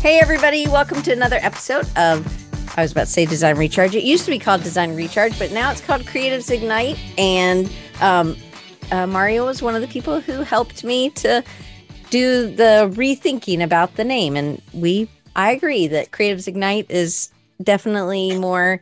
Hey, everybody, welcome to another episode of, I was about to say Design Recharge. It used to be called Design Recharge, but now it's called Creatives Ignite. And um, uh, Mario was one of the people who helped me to do the rethinking about the name. And we, I agree that Creatives Ignite is definitely more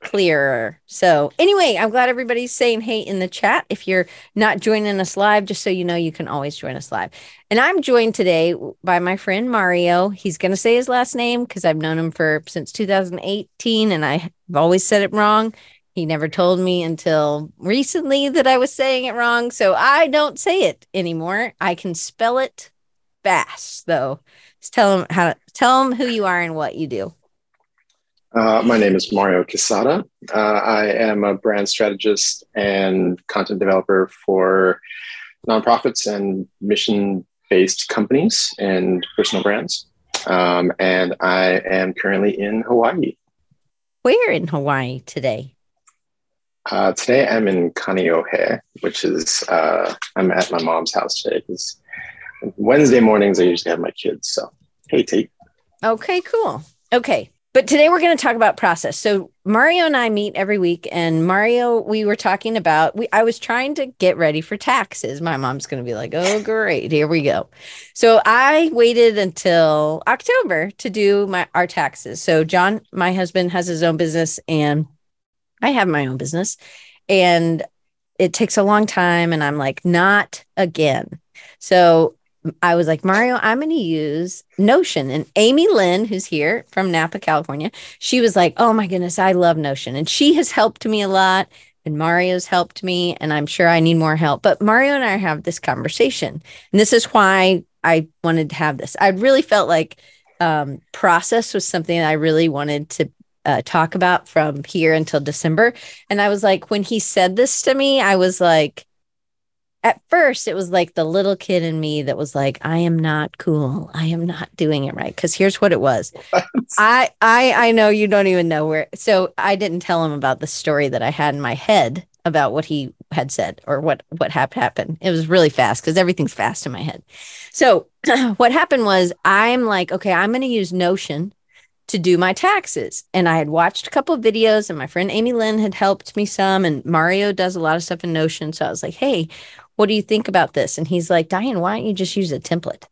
clearer. So, anyway, I'm glad everybody's saying hey in the chat. If you're not joining us live, just so you know, you can always join us live. And I'm joined today by my friend Mario. He's going to say his last name because I've known him for since 2018 and I've always said it wrong. He never told me until recently that I was saying it wrong. So I don't say it anymore. I can spell it fast though. Just tell him how to tell him who you are and what you do. Uh, my name is Mario Quezada. Uh, I am a brand strategist and content developer for nonprofits and mission based companies and personal brands. Um, and I am currently in Hawaii. Where in Hawaii today? Uh, today I'm in Kaneohe, which is, uh, I'm at my mom's house today because Wednesday mornings I usually have my kids. So, hey, Tate. Okay, cool. Okay. But today we're going to talk about process. So Mario and I meet every week, and Mario, we were talking about. We I was trying to get ready for taxes. My mom's going to be like, "Oh, great, here we go." So I waited until October to do my our taxes. So John, my husband, has his own business, and I have my own business, and it takes a long time. And I'm like, not again. So I was like, Mario, I'm going to use Notion. And Amy Lynn, who's here from Napa, California, she was like, Oh my goodness, I love Notion. And she has helped me a lot. And Mario's helped me. And I'm sure I need more help. But Mario and I have this conversation. And this is why I wanted to have this. I really felt like um, process was something I really wanted to uh, talk about from here until December. And I was like, when he said this to me, I was like, at first it was like the little kid in me that was like i am not cool. I am not doing it right. Because here's what it was. I i i know you don't even know where so i didn't tell him about the story that i had in my head about what he had said or what what had happened. It was really fast because everything's fast in my head. So what happened was i'm like okay i'm going to use notion to do my taxes. And I had watched a couple of videos, and my friend Amy Lynn had helped me some, and Mario does a lot of stuff in Notion. So I was like, hey, what do you think about this? And he's like, Diane, why don't you just use a template?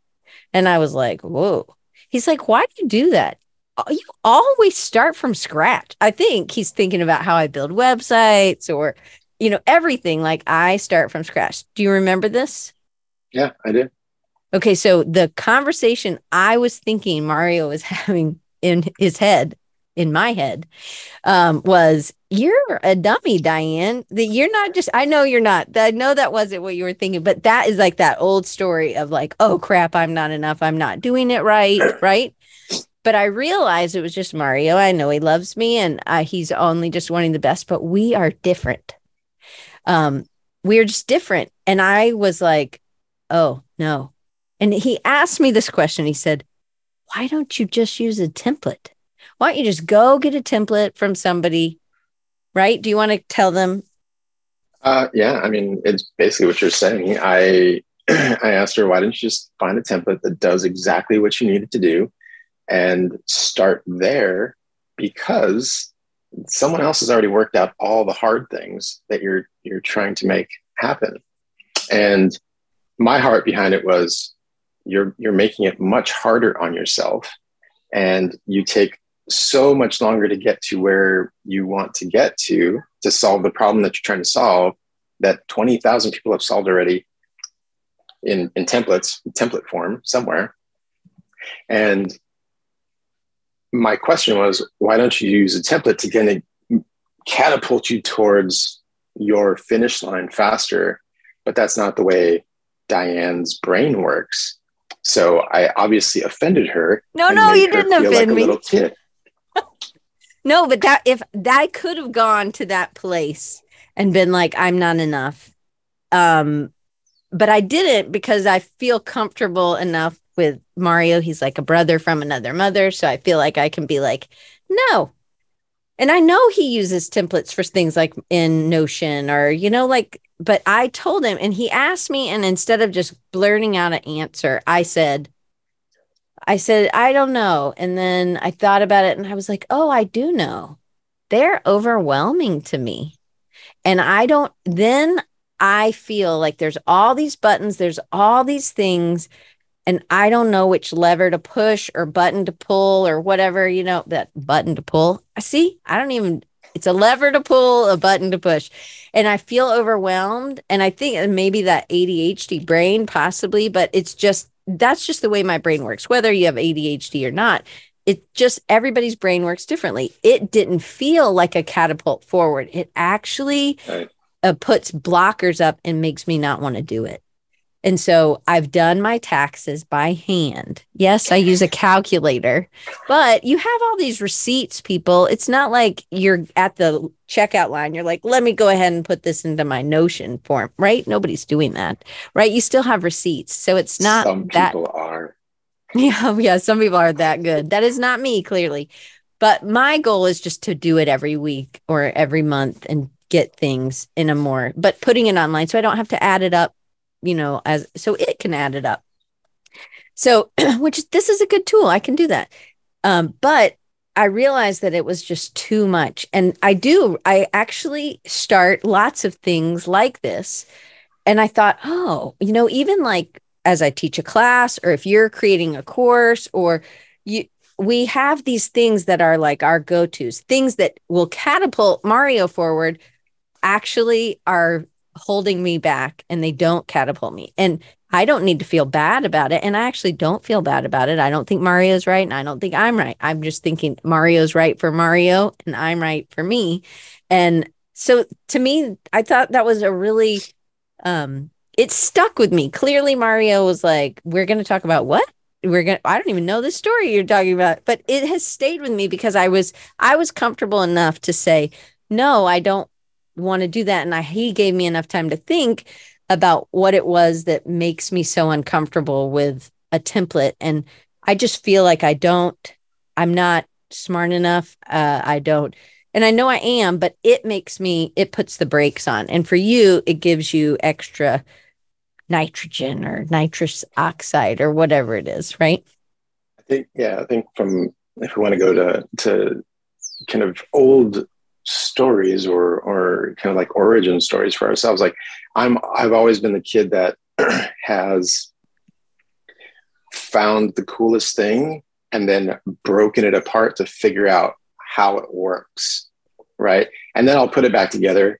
And I was like, whoa. He's like, why do you do that? Uh, you always start from scratch. I think he's thinking about how I build websites or, you know, everything. Like I start from scratch. Do you remember this? Yeah, I do. Okay. So the conversation I was thinking Mario was having in his head in my head um, was you're a dummy, Diane. That you're not just I know you're not. I know that wasn't what you were thinking, but that is like that old story of like, oh crap, I'm not enough. I'm not doing it right, right? But I realized it was just Mario. I know he loves me and uh, he's only just wanting the best, but we are different. Um, we're just different. And I was like, oh no. And he asked me this question. He said, why don't you just use a template? Why don't you just go get a template from somebody, right? Do you want to tell them? Uh, yeah, I mean, it's basically what you're saying. I I asked her, why don't you just find a template that does exactly what you need it to do and start there because someone else has already worked out all the hard things that you're you're trying to make happen. And my heart behind it was you're you're making it much harder on yourself and you take so much longer to get to where you want to get to to solve the problem that you're trying to solve that 20,000 people have solved already in, in templates, template form somewhere. And my question was, why don't you use a template to kind of catapult you towards your finish line faster? But that's not the way Diane's brain works. So I obviously offended her. No, no, you didn't offend like me. No, but that if that could have gone to that place and been like, I'm not enough. Um, but I didn't because I feel comfortable enough with Mario. He's like a brother from another mother. So I feel like I can be like, no. And I know he uses templates for things like in Notion or, you know, like, but I told him and he asked me, and instead of just blurting out an answer, I said, I said, I don't know. And then I thought about it and I was like, oh, I do know. They're overwhelming to me. And I don't, then I feel like there's all these buttons, there's all these things, and I don't know which lever to push or button to pull or whatever, you know, that button to pull. I see, I don't even, it's a lever to pull, a button to push. And I feel overwhelmed. And I think maybe that ADHD brain, possibly, but it's just, that's just the way my brain works, whether you have ADHD or not. It just, everybody's brain works differently. It didn't feel like a catapult forward. It actually right. uh, puts blockers up and makes me not want to do it. And so I've done my taxes by hand. Yes, I use a calculator, but you have all these receipts, people. It's not like you're at the checkout line. You're like, let me go ahead and put this into my Notion form, right? Nobody's doing that, right? You still have receipts. So it's not some that. people are. Yeah, oh, yeah, some people are that good. That is not me, clearly. But my goal is just to do it every week or every month and get things in a more, but putting it online so I don't have to add it up you know, as so it can add it up. So, which this is a good tool. I can do that. Um, but I realized that it was just too much. And I do, I actually start lots of things like this. And I thought, oh, you know, even like as I teach a class or if you're creating a course or you, we have these things that are like our go tos, things that will catapult Mario forward, actually are holding me back and they don't catapult me. And I don't need to feel bad about it. And I actually don't feel bad about it. I don't think Mario's right and I don't think I'm right. I'm just thinking Mario's right for Mario and I'm right for me. And so to me, I thought that was a really um it stuck with me. Clearly Mario was like, we're going to talk about what? We're going to I don't even know the story you're talking about, but it has stayed with me because I was I was comfortable enough to say, no, I don't want to do that. And I, he gave me enough time to think about what it was that makes me so uncomfortable with a template. And I just feel like I don't, I'm not smart enough. Uh, I don't, and I know I am, but it makes me, it puts the brakes on. And for you, it gives you extra nitrogen or nitrous oxide or whatever it is, right? I think, yeah, I think from, if we want to go to, to kind of old stories or or kind of like origin stories for ourselves. Like i'm i've always been the kid that has found the coolest thing and then broken it apart to figure out how it works right? And then i'll put it back together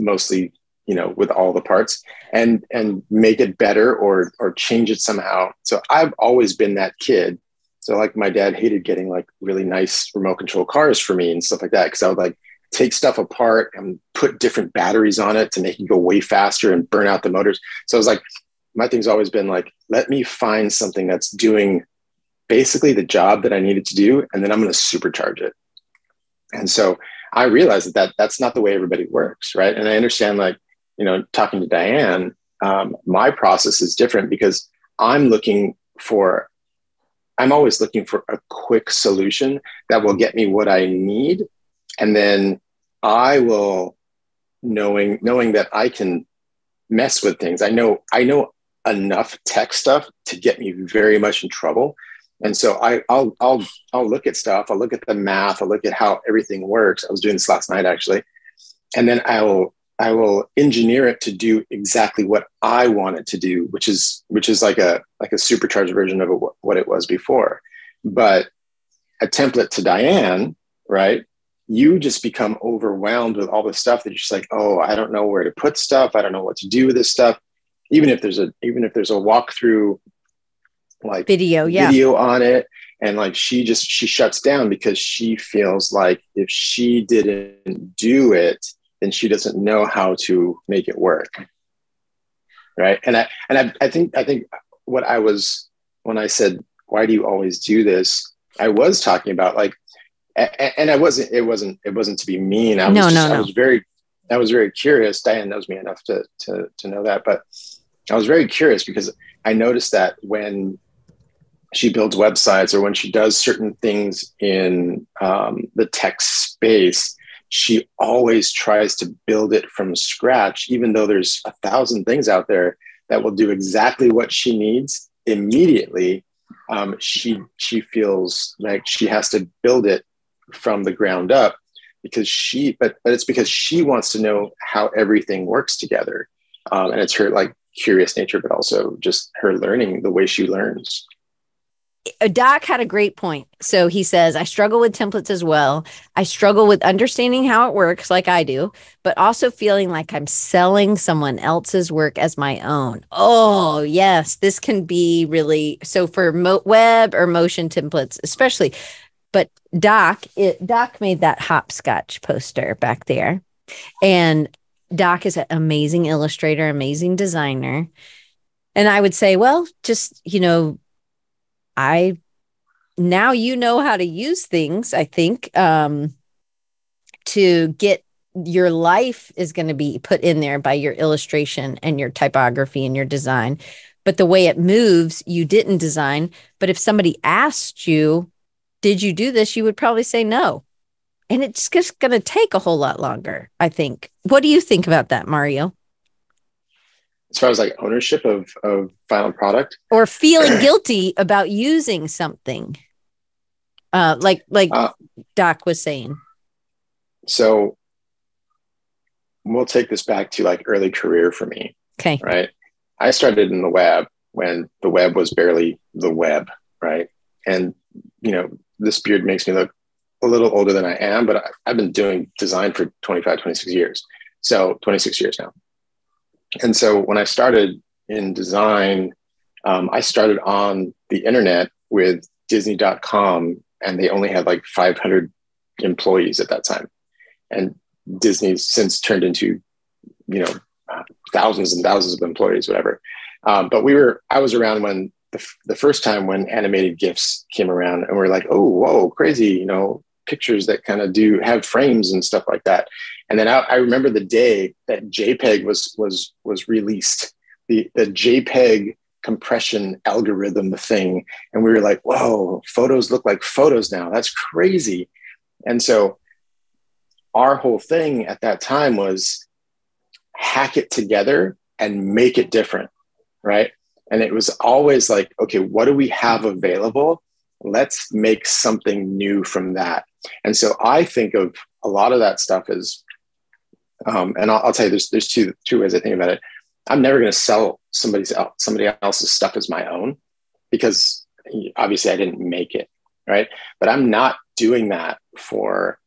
mostly you know with all the parts and and make it better or or change it somehow. So i've always been that kid so like my dad hated getting like really nice remote control cars for me and stuff like that because I would like take stuff apart and put different batteries on it to make it go way faster and burn out the motors. So I was like, my thing's always been like, let me find something that's doing basically the job that I needed to do, and then I'm going to supercharge it. And so I realized that, that that's not the way everybody works, right? And I understand, like, you know, talking to Diane, um, my process is different because I'm looking for I'm always looking for a quick solution that will get me what I need. And then I will knowing knowing that I can mess with things. I know I know enough tech stuff to get me very much in trouble. And so I, I'll I'll I'll look at stuff. I'll look at the math. I'll look at how everything works. I was doing this last night actually, and then I will I will engineer it to do exactly what I want it to do, which is which is like a like a supercharged version of what it was before. But a template to Diane, right? You just become overwhelmed with all the stuff that you're just like, oh, I don't know where to put stuff. I don't know what to do with this stuff. Even if there's a even if there's a walkthrough like video, yeah. video on it, and like she just she shuts down because she feels like if she didn't do it then she doesn't know how to make it work. Right? And i and i, I think i think what i was when i said why do you always do this? I was talking about like and i wasn't it wasn't it wasn't to be mean. I was no, just, no, no. i was very i was very curious. Diane knows me enough to to to know that but i was very curious because i noticed that when she builds websites or when she does certain things in um, the tech space she always tries to build it from scratch, even though there's a thousand things out there that will do exactly what she needs immediately. um, she she feels like she has to build it from the ground up because she but but it's because she wants to know how everything works together um, and it's her like curious nature but also just her learning the way she learns Uh, Doc had a great point. So he says, I struggle with templates as well. I struggle with understanding how it works, like I do, but also feeling like I'm selling someone else's work as my own. Oh, yes, this can be really so for mo- web or motion templates, especially. But Doc, it, Doc made that hopscotch poster back there. And Doc is an amazing illustrator, amazing designer. And I would say, well, just, you know, I now you know how to use things, I think, um, to get your life is going to be put in there by your illustration and your typography and your design. But the way it moves, you didn't design. But if somebody asked you, did you do this? You would probably say no. And it's just going to take a whole lot longer, I think. What do you think about that, Mario? As far as like ownership of of final product? Or feeling guilty about using something. Uh like like uh, doc was saying. so we'll take this back to like early career for me okay. right? I started in the web when the web was barely the web right? And you know this beard makes me look a little older than i am but i've been doing design for 25 26 years. So 26 years now and so when I started in design, um, I started on the internet with Disney.com, and they only had like 500 employees at that time. And Disney's since turned into, you know, thousands and thousands of employees, whatever. Um, but we were, I was around when the, f- the first time when animated GIFs came around, and we we're like, oh, whoa, crazy, you know, pictures that kind of do have frames and stuff like that. And then I, I, remember the day that JPEG was was was released, the the JPEG compression algorithm thing, and we were like, "Whoa, photos look like photos now. That's crazy." And so, our whole thing at that time was hack it together and make it different, right? And it was always like, okay, what do we have available? Let's make something new from that. And so I think of a lot of that stuff as um, and I'll, I'll, tell you, there's there's two two ways I think about it. I'm never going to sell somebody's somebody else's stuff as my own because obviously I didn't make it, right? But I'm not doing that for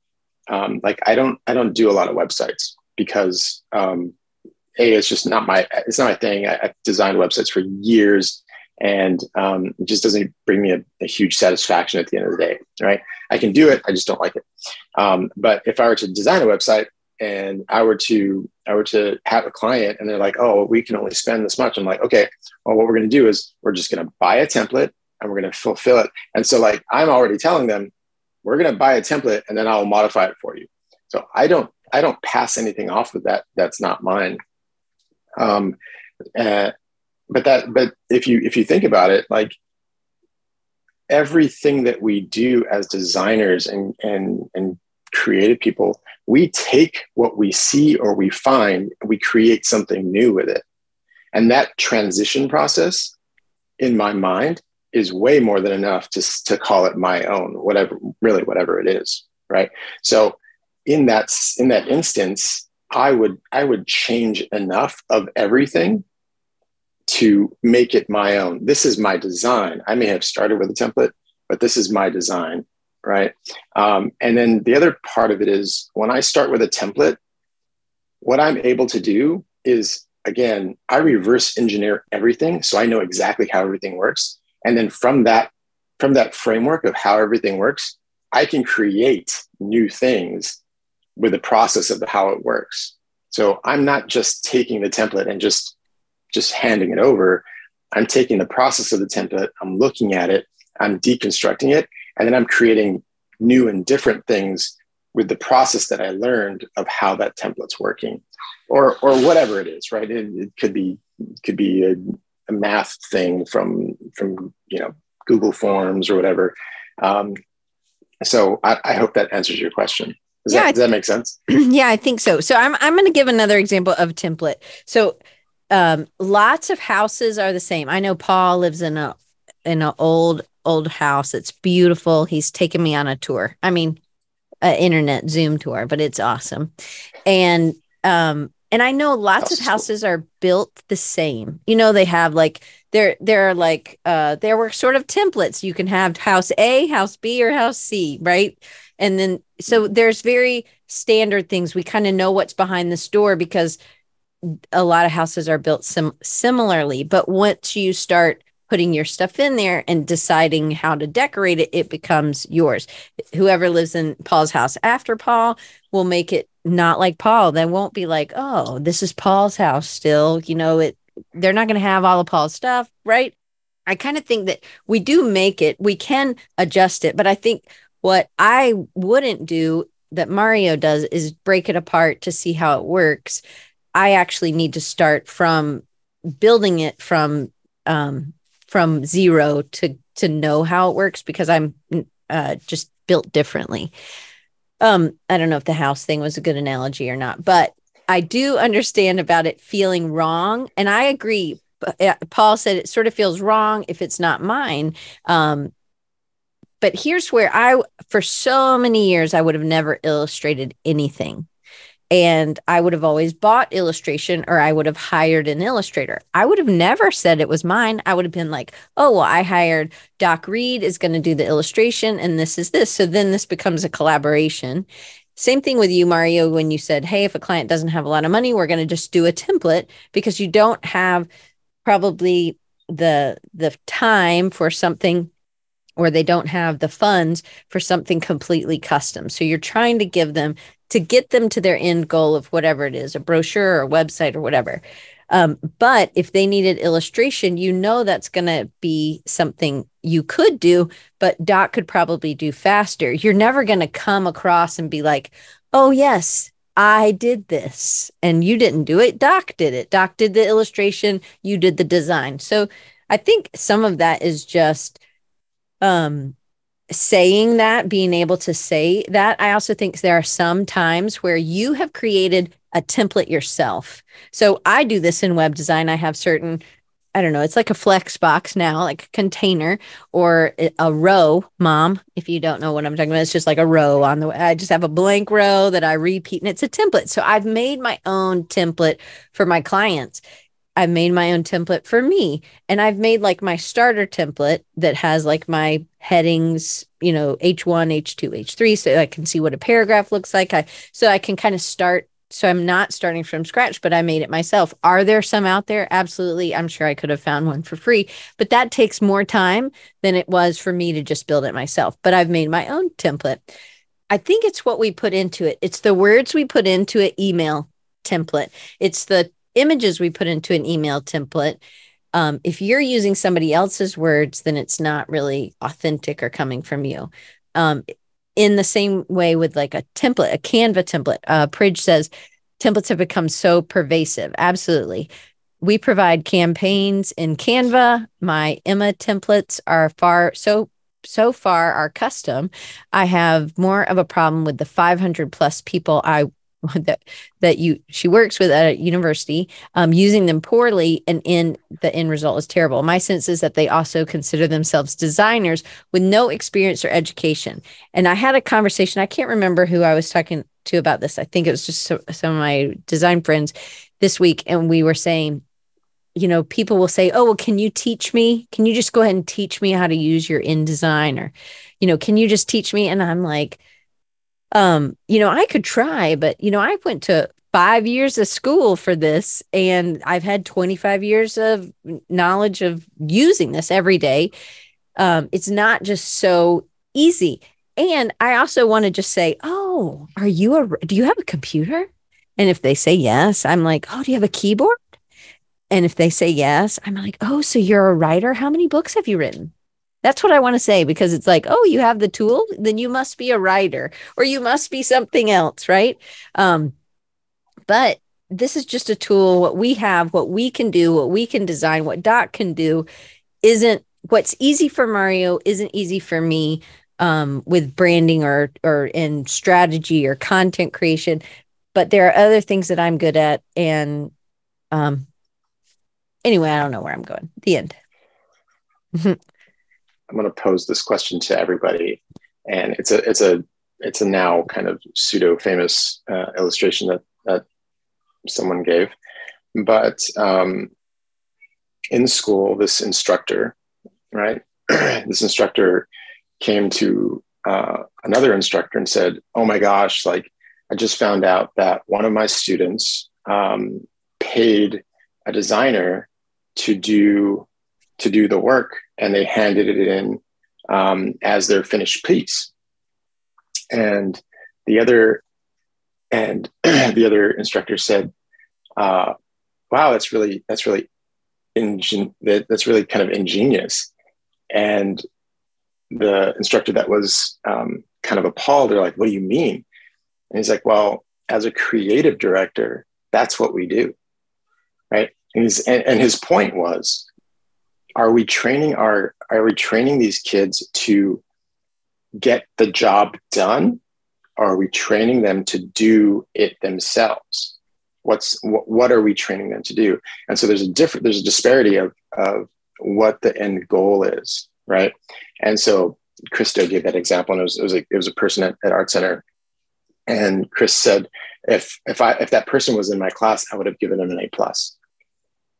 um, like I don't I don't do a lot of websites because um, a it's just not my it's not my thing. I, have designed websites for years and um, it just doesn't bring me a, a, huge satisfaction at the end of the day right i can do it i just don't like it um, but if i were to design a website and I were to I were to have a client and they're like, oh, we can only spend this much. I'm like, okay, well, what we're going to do is we're just going to buy a template and we're going to fulfill it. And so like I'm already telling them, we're going to buy a template and then I'll modify it for you. So I don't I don't pass anything off of that that's not mine. Um, uh, but that but if you if you think about it, like everything that we do as designers and and and creative people, we take what we see or we find, we create something new with it. And that transition process in my mind is way more than enough to, to call it my own, whatever, really, whatever it is. Right. So in that, in that instance, I would, I would change enough of everything to make it my own. This is my design. I may have started with a template, but this is my design right? Um, and then the other part of it is when I start with a template, what I'm able to do is again, I reverse engineer everything so I know exactly how everything works. And then from that, from that framework of how everything works, I can create new things with the process of how it works. So I'm not just taking the template and just just handing it over. I'm taking the process of the template, I'm looking at it, I'm deconstructing it, and then I'm creating new and different things with the process that I learned of how that template's working, or or whatever it is, right? It, it could be could be a, a, math thing from from you know Google Forms or whatever. Um, so I, I hope that answers your question. Does, yeah, that, does that make sense? Yeah, I think so. So I'm I'm going to give another example of template. So um, lots of houses are the same. I know Paul lives in a in an old old house. It's beautiful. He's taken me on a tour. I mean, an internet Zoom tour, but it's awesome. And um, and I know lots of houses are built the same. You know, they have like there there are like uh there were sort of templates. You can have house A, house B, or house C, right? And then so there's very standard things. We kind of know what's behind the store because a lot of houses are built sim- similarly. But once you start putting your stuff in there and deciding how to decorate it, it becomes yours. Whoever lives in Paul's house after Paul will make it not like Paul. They won't be like, oh, this is Paul's house still. You know, it they're not going to have all of Paul's stuff, right? I kind of think that we do make it, we can adjust it, but I think what I wouldn't do that Mario does is break it apart to see how it works. I actually need to start from building it from um, from zero to to know how it works because I'm uh, just built differently. Um, I don't know if the house thing was a good analogy or not, but I do understand about it feeling wrong, and I agree. Uh, Paul said it sort of feels wrong if it's not mine. Um, but here's where I, for so many years, I would have never illustrated anything and I would have always bought illustration or I would have hired an illustrator. I would have never said it was mine. I would have been like, oh, well, I hired Doc Reed is going to do the illustration and this is this. So then this becomes a collaboration. Same thing with you, Mario, when you said, hey, if a client doesn't have a lot of money, we're going to just do a template because you don't have probably the the time for something or they don't have the funds for something completely custom. So you're trying to give them to get them to their end goal of whatever it is a brochure or a website or whatever. Um, but if they needed illustration, you know that's going to be something you could do, but Doc could probably do faster. You're never going to come across and be like, oh, yes, I did this and you didn't do it. Doc did it. Doc did the illustration, you did the design. So I think some of that is just um saying that, being able to say that, I also think there are some times where you have created a template yourself. So I do this in web design. I have certain, I don't know, it's like a flex box now, like a container or a row, mom. If you don't know what I'm talking about, it's just like a row on the, I just have a blank row that I repeat and it's a template. So I've made my own template for my clients. I've made my own template for me. And I've made like my starter template that has like my headings, you know, H1, H2, H3, so I can see what a paragraph looks like. I so I can kind of start. So I'm not starting from scratch, but I made it myself. Are there some out there? Absolutely. I'm sure I could have found one for free, but that takes more time than it was for me to just build it myself. But I've made my own template. I think it's what we put into it. It's the words we put into an email template. It's the images we put into an email template um, if you're using somebody else's words then it's not really authentic or coming from you. Um, in the same way with like a template a canva template uh, pridge says templates have become so pervasive. Absolutely. We provide campaigns in canva. My emma templates are far so so far are custom. I have more of a problem with the 500 plus people i that that you she works with at a university um, using them poorly and in the end result is terrible. My sense is that they also consider themselves designers with no experience or education. And i had a conversation i can't remember who i was talking to about this. I think it was just so, some of my design friends this week and we were saying you know people will say oh well can you teach me? Can you just go ahead and teach me how to use your InDesign? Or you know can you just teach me? And i'm like um, you know, I could try, but you know, I went to five years of school for this and I've had 25 years of knowledge of using this every day. Um, it's not just so easy. And I also want to just say, oh, are you a, do you have a computer? And if they say yes, I'm like, oh, do you have a keyboard? And if they say yes, I'm like, oh, so you're a writer? How many books have you written? That's what I want to say because it's like, oh, you have the tool, then you must be a writer or you must be something else, right? Um, but this is just a tool. What we have, what we can do, what we can design, what Doc can do isn't what's easy for Mario isn't easy for me um, with branding or or in strategy or content creation. But there are other things that I'm good at. And um, anyway, I don't know where I'm going. The end. I'm going to pose this question to everybody, and it's a it's a it's a now kind of pseudo famous uh, illustration that that someone gave, but um, in school, this instructor, right? this instructor came to uh, another instructor and said, "Oh my gosh, like I just found out that one of my students um, paid a designer to do to do the work, and they handed it in um, as their finished piece." And the other and the other instructor said, uh, "Wow, that's really that's really ingen- that, that's really kind of ingenious." And the instructor that was um, kind of appalled, they're like, "What do you mean?" And he's like, "Well, as a creative director, that's what we do, right?" And, he's, and, and his point was, are we training our are we training these kids to get the job done? Or are we training them to do it themselves? What's what, what are we training them to do? And so there's a different there's a disparity of of what the end goal is right? And so Chris Do gave that example and it was, it was, a, it was a person at, at art center. And chris said if if i if that person was in my class i would have given him an a plus.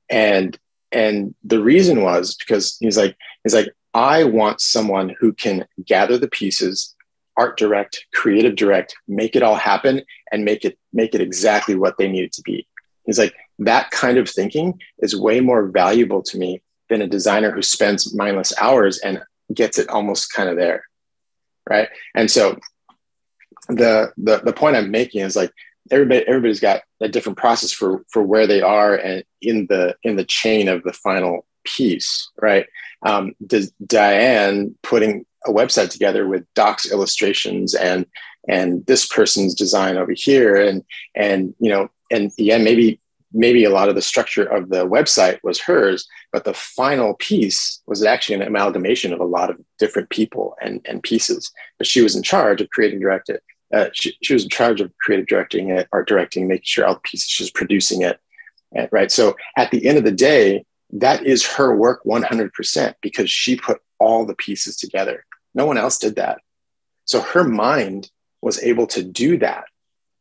And and the reason was because he's like he's like i want someone who can gather the pieces art direct creative direct make it all happen and make it make it exactly what they need it to be. He's like that kind of thinking is way more valuable to me than a designer who spends mindless hours and gets it almost kind of there. Right? And so the the, the point i'm making is like everybody everybody's got a different process for for where they are and in the in the chain of the final piece right? Um, diane putting a website together with docs illustrations and and this person's design over here and and you know and yeah maybe maybe a lot of the structure of the website was hers but the final piece was actually an amalgamation of a lot of different people and and pieces. But she was in charge of creating direct it uh, she, she, was in charge of creative directing it, art directing, making sure all the pieces she's producing it. And, right. So at the end of the day, that is her work 100% because she put all the pieces together. No one else did that. So her mind was able to do that.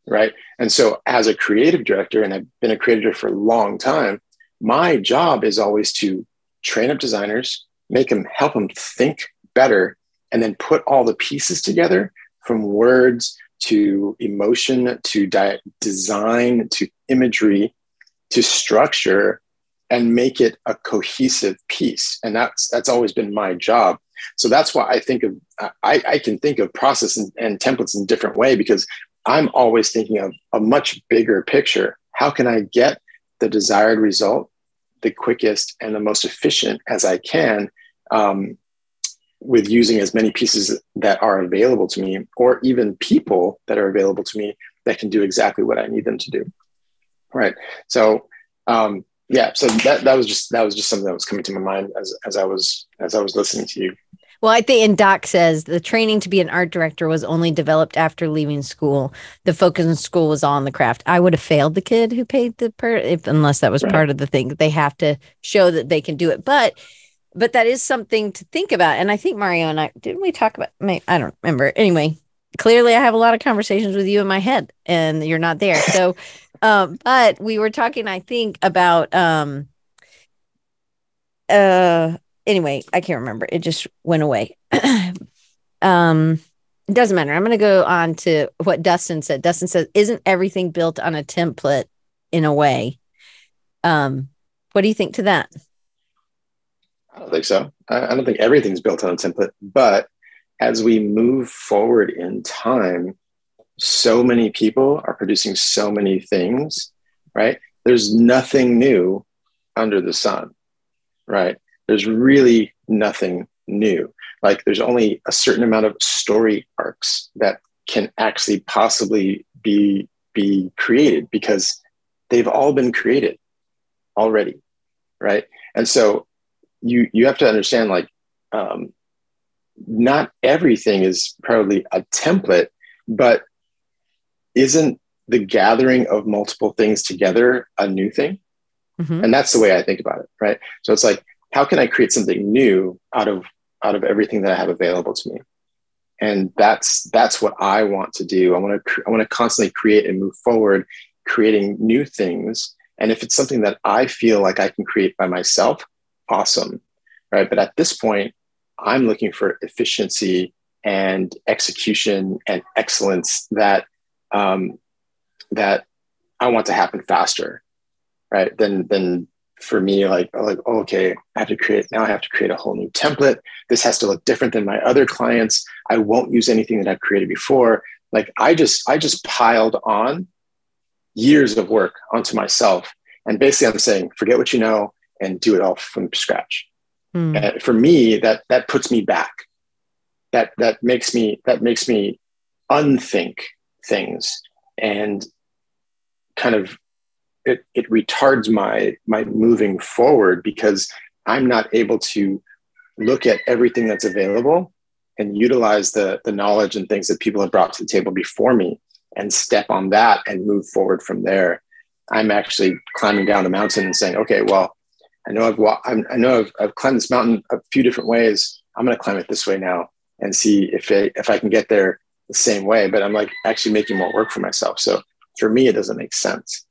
Right. And so as a creative director, and I've been a creative for a long time, my job is always to train up designers, make them help them think better, and then put all the pieces together from words to emotion to design to imagery to structure and make it a cohesive piece. And that's that's always been my job. So that's why i think of i, I can think of process and, and templates in a different way because i'm always thinking of a much bigger picture. How can i get the desired result the quickest and the most efficient as i can um, with using as many pieces that are available to me or even people that are available to me that can do exactly what i need them to do right so um, yeah so that, that was just that was just something that was coming to my mind as, as i was as i was listening to you well, I think, and Doc says the training to be an art director was only developed after leaving school. The focus in school was on the craft. I would have failed the kid who paid the per, if unless that was right. part of the thing. They have to show that they can do it. But but that is something to think about. And I think Mario and I didn't we talk about I don't remember. Anyway, clearly I have a lot of conversations with you in my head and you're not there. So um, but we were talking, I think, about um uh anyway, I can't remember. It just went away. um it doesn't matter. I'm going to go on to what Dustin said. Dustin says, "Isn't everything built on a template in a way?" Um, what do you think to that? I don't think so. I, I don't think everything's built on a template, but as we move forward in time, so many people are producing so many things, right? There's nothing new under the sun, right? There's really nothing new. Like there's only a certain amount of story arcs that can actually possibly be be created because they've all been created already, right? And so you you have to understand like um, not everything is probably a template, but isn't the gathering of multiple things together a new thing? Mm-hmm. And that's the way I think about it, right? So it's like, how can I create something new out of out of everything that I have available to me. And that's that's what I want to do. I want to I want to constantly create and move forward, creating new things. And if it's something that I feel like I can create by myself, awesome, right? But at this point, I'm looking for efficiency and execution and excellence that um, that I want to happen faster, right? Then then for me, like like oh, okay, I have to create now. I have to create a whole new template. This has to look different than my other clients. I won't use anything that I've created before. Like I just I just piled on years of work onto myself, and basically I'm saying forget what you know and do it all from scratch. Mm. For me, that that puts me back. That that makes me that makes me unthink things and kind of it, it retards my my moving forward because I'm not able to look at everything that's available and utilize the the knowledge and things that people have brought to the table before me and step on that and move forward from there. I'm actually climbing down the mountain and saying, okay, well, I know I've i know I've, I've climbed this mountain a few different ways. I'm going to climb it this way now and see if it, if I can get there the same way. But I'm like actually making more work for myself. So for me, it doesn't make sense.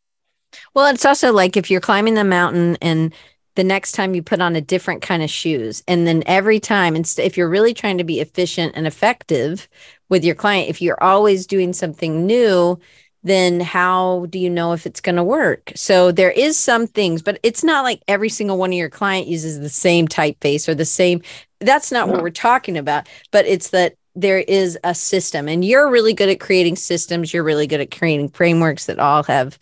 Well, it's also like if you're climbing the mountain and the next time you put on a different kind of shoes, and then every time, and if you're really trying to be efficient and effective with your client, if you're always doing something new, then how do you know if it's going to work? So there is some things, but it's not like every single one of your client uses the same typeface or the same. That's not no. what we're talking about. But it's that there is a system, and you're really good at creating systems. You're really good at creating frameworks that all have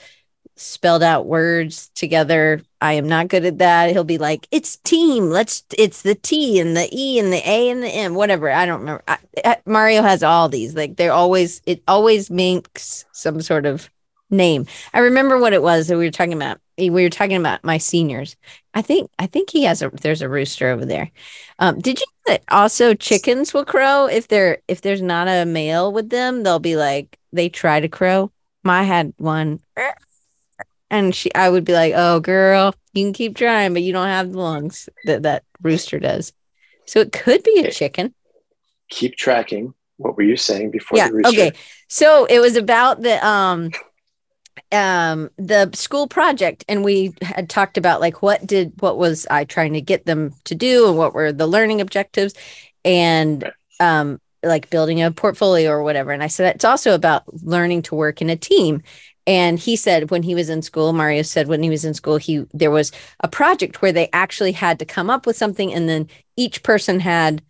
spelled out words together. I am not good at that. He'll be like, "It's team. Let's. It's the T and the E and the A and the M. Whatever. I don't remember. I, I, Mario has all these. Like they're always. It always makes some sort of name. I remember what it was that we were talking about. We were talking about my seniors. I think. I think he has a. There's a rooster over there. Um, did you know that also chickens will crow if they're if there's not a male with them? They'll be like they try to crow. My had one and she I would be like, "Oh, girl, you can keep trying, but you don't have the lungs that that rooster does." So it could be a chicken. Keep tracking. What were you saying before yeah, Okay. So it was about the um um the school project and we had talked about like what did what was I trying to get them to do and what were the learning objectives and um like building a portfolio or whatever and I said it's also about learning to work in a team and he said when he was in school mario said when he was in school he there was a project where they actually had to come up with something and then each person had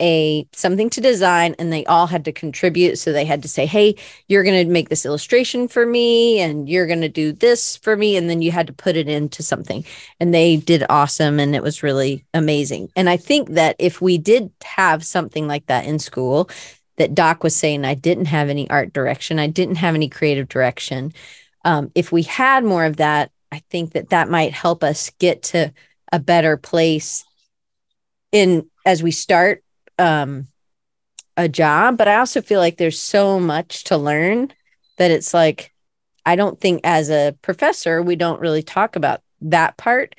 a something to design and they all had to contribute. So they had to say hey you're going to make this illustration for me and you're going to do this for me. And then you had to put it into something. And they did awesome and it was really amazing. And i think that if we did have something like that in school that Doc was saying I didn't have any art direction, I didn't have any creative direction. Um, if we had more of that, I think that that might help us get to a better place in as we start um, a job. But I also feel like there's so much to learn that it's like I don't think as a professor we don't really talk about that part.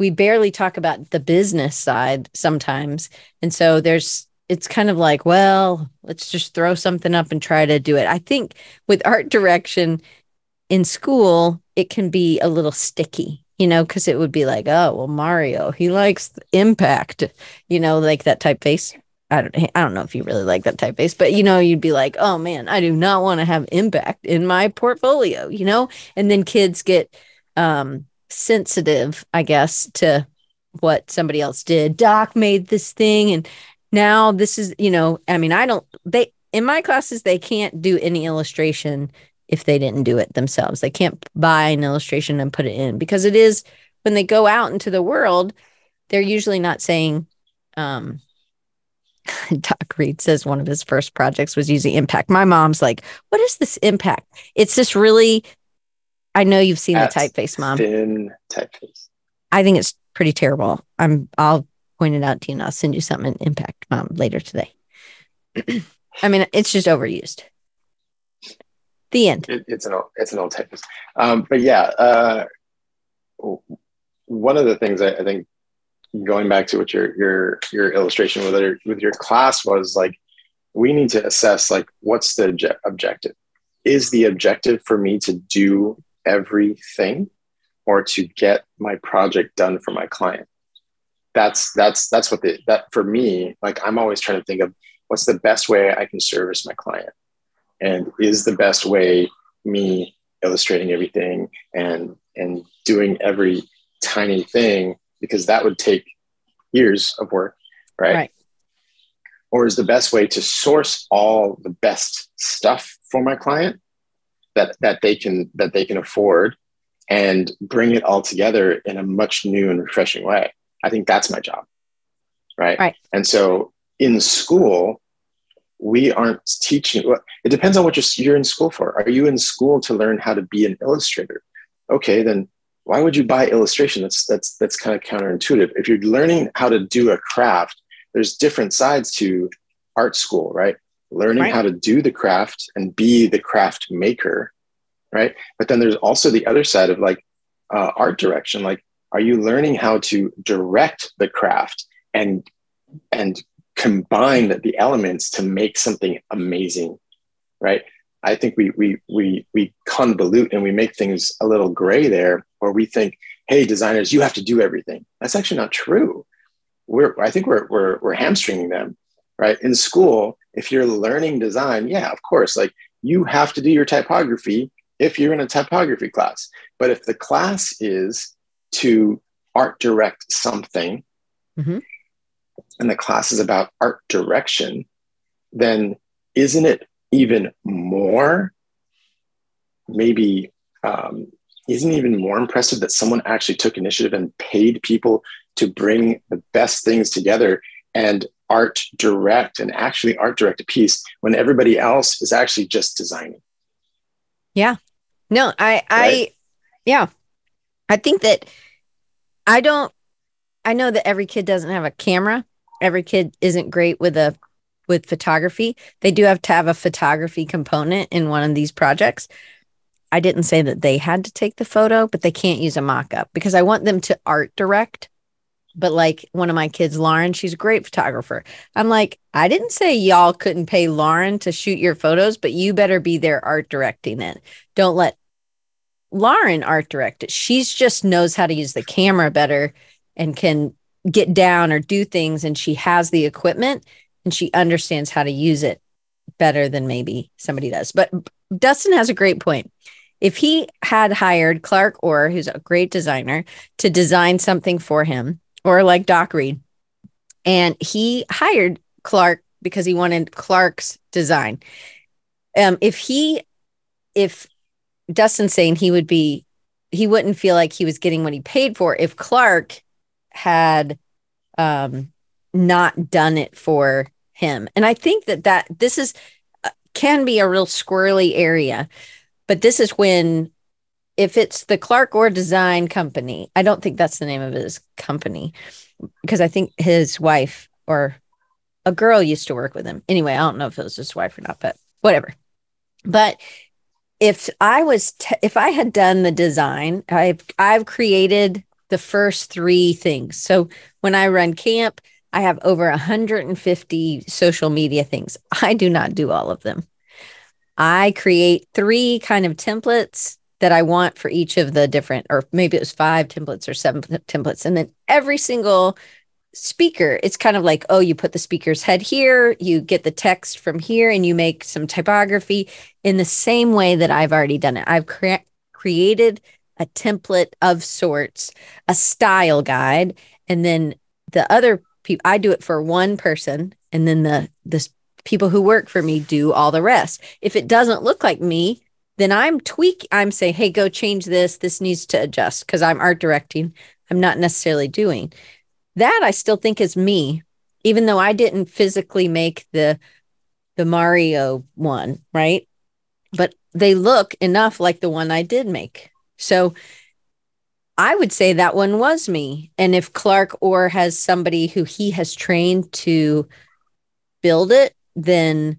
We barely talk about the business side sometimes, and so there's it's kind of like, well, let's just throw something up and try to do it. I think with art direction in school, it can be a little sticky, you know, because it would be like, oh, well, Mario, he likes impact, you know, like that typeface. I don't, I don't know if you really like that typeface, but you know, you'd be like, oh man, I do not want to have impact in my portfolio, you know, and then kids get um, sensitive, I guess, to what somebody else did. Doc made this thing and now this is you know i mean i don't they in my classes they can't do any illustration if they didn't do it themselves they can't buy an illustration and put it in because it is when they go out into the world they're usually not saying um Doc Reed says one of his first projects was using impact. My mom's like, "What is this impact?" It's this really. I know you've seen That's the typeface, mom. Thin typeface. I think it's pretty terrible. I'm. I'll pointed out to you, and I'll send you something impact mom later today. I mean, it's just overused. The end. It, it's an old, it's an old typist. Um, but yeah, uh, one of the things I, I think going back to what your your your illustration with your with your class was like we need to assess like what's the obje- objective is the objective for me to do everything or to get my project done for my client that's that's that's what the that for me like i'm always trying to think of what's the best way i can service my client. And is the best way me illustrating everything and and doing every tiny thing because that would take years of work right, right. or is the best way to source all the best stuff for my client that that they can that they can afford and bring it all together in a much new and refreshing way i think that's my job right, right. and so in school we aren't teaching it depends on what you're, you're in school for. Are you in school to learn how to be an illustrator? Okay then why would you buy illustration? That's that's that's kind of counterintuitive. If you're learning how to do a craft there's different sides to art school right? Learning right. how to do the craft and be the craft maker right? But then there's also the other side of like uh, art direction like are you learning how to direct the craft and and combine the elements to make something amazing right? I think we we we we convolute and we make things a little gray there or we think hey designers you have to do everything. That's actually not true. We're i think we're we're, we're hamstringing them right? In school if you're learning design yeah of course like you have to do your typography if you're in a typography class. But if the class is to art direct something mm-hmm and the class is about art direction, then isn't it even more, maybe, um, isn't even more impressive that someone actually took initiative and paid people to bring the best things together and art direct and actually art direct a piece when everybody else is actually just designing? Yeah. No, I, right? I, yeah. I think that I don't, I know that every kid doesn't have a camera every kid isn't great with a with photography. They do have to have a photography component in one of these projects. I didn't say that they had to take the photo, but they can't use a mock-up because I want them to art direct. But like one of my kids, Lauren, she's a great photographer. I'm like, I didn't say y'all couldn't pay Lauren to shoot your photos, but you better be there art directing it. Don't let Lauren art direct it. She's just knows how to use the camera better and can get down or do things and she has the equipment and she understands how to use it better than maybe somebody does. But Dustin has a great point. If he had hired Clark Orr, who's a great designer, to design something for him, or like Doc Reed, and he hired Clark because he wanted Clark's design. Um, if he, if Dustin's saying he would be, he wouldn't feel like he was getting what he paid for if Clark had um, not done it for him. And I think that that this is uh, can be a real squirrely area, but this is when if it's the Clark Orr Design Company, I don't think that's the name of his company because I think his wife or a girl used to work with him. Anyway, I don't know if it was his wife or not, but whatever. But if I was t- if I had done the design, I've I've created the first three things. So when I run camp, I have over 150 social media things. I do not do all of them. I create three kind of templates that I want for each of the different, or maybe it was five templates or seven templates. And then every single speaker, it's kind of like, oh, you put the speaker's head here, you get the text from here, and you make some typography in the same way that I've already done it. I've cre- created a template of sorts, a style guide, and then the other people I do it for one person, and then the the people who work for me do all the rest. If it doesn't look like me, then I'm tweak. I'm saying, hey, go change this. This needs to adjust because I'm art directing. I'm not necessarily doing that. I still think is me, even though I didn't physically make the the Mario one, right? But they look enough like the one I did make. So I would say that one was me. And if Clark Orr has somebody who he has trained to build it, then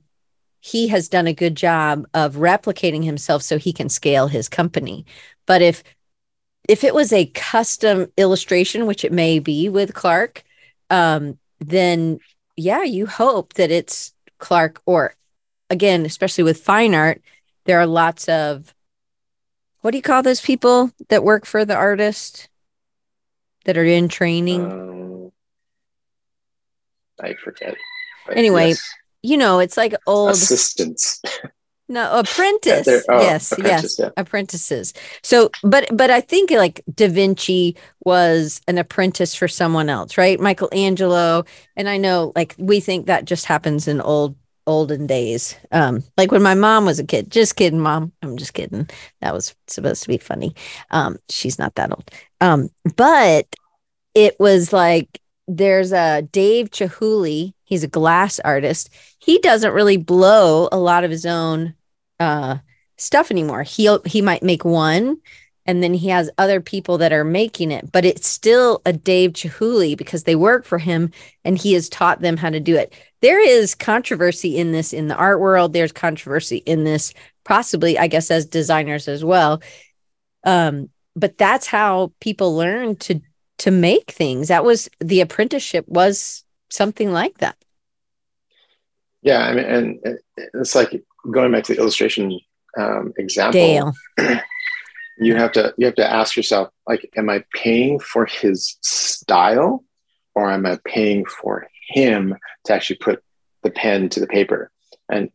he has done a good job of replicating himself so he can scale his company. But if if it was a custom illustration, which it may be with Clark, um, then yeah, you hope that it's Clark or again, especially with fine art, there are lots of what do you call those people that work for the artist that are in training? Um, I forget. But Anyway, yes, You know, it's like old assistants. no apprentice. Oh, yes, apprentice, yes, yeah. apprentices. So, but but I think like Da Vinci was an apprentice for someone else, right? Michelangelo, and I know like we think that just happens in old olden days. Um, like when my mom was a kid. Just kidding, mom. I'm just kidding. That was supposed to be funny. Um, she's not that old. Um, but it was like there's a Dave Chihuly. He's a glass artist. He doesn't really blow a lot of his own uh stuff anymore. He'll he might make one and then he has other people that are making it, but it's still a Dave Chihuly because they work for him and he has taught them how to do it. There is controversy in this in the art world. There's controversy in this, possibly, I guess, as designers as well. Um, but that's how people learn to to make things. That was the apprenticeship was something like that. Yeah, I mean, and it's like going back to the illustration um, example. Dale. you have to you have to ask yourself like am i paying for his style or am i paying for him to actually put the pen to the paper and